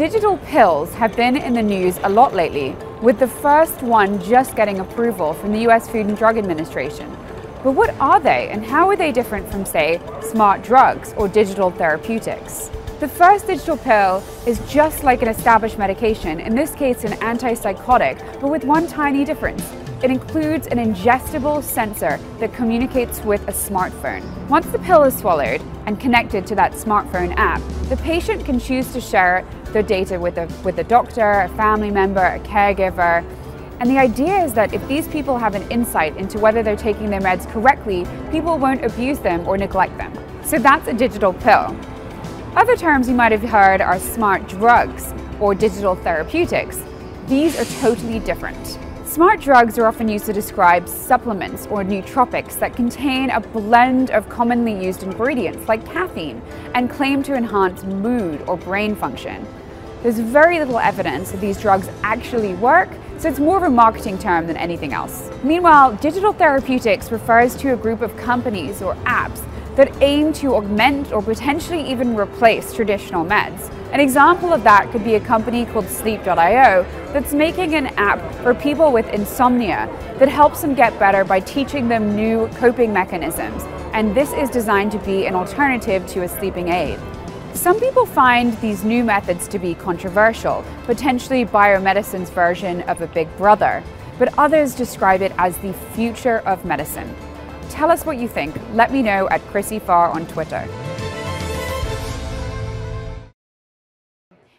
Digital pills have been in the news a lot lately, with the first one just getting approval from the US Food and Drug Administration. But what are they and how are they different from, say, smart drugs or digital therapeutics? The first digital pill is just like an established medication, in this case an antipsychotic, but with one tiny difference. It includes an ingestible sensor that communicates with a smartphone. Once the pill is swallowed and connected to that smartphone app, the patient can choose to share their data with a, with a doctor, a family member, a caregiver. And the idea is that if these people have an insight into whether they're taking their meds correctly, people won't abuse them or neglect them. So that's a digital pill. Other terms you might have heard are smart drugs or digital therapeutics. These are totally different. Smart drugs are often used to describe supplements or nootropics that contain a blend of commonly used ingredients like caffeine and claim to enhance mood or brain function. There's very little evidence that these drugs actually work, so it's more of a marketing term than anything else. Meanwhile, digital therapeutics refers to a group of companies or apps that aim to augment or potentially even replace traditional meds. An example of that could be a company called Sleepio that's making an app for people with insomnia that helps them get better by teaching them new coping mechanisms. And this is designed to be an alternative to a sleeping aid. Some people find these new methods to be controversial, potentially biomedicine's version of a big brother, but others describe it as the future of medicine. Tell us what you think. Let me know at Chrissy Farr on Twitter.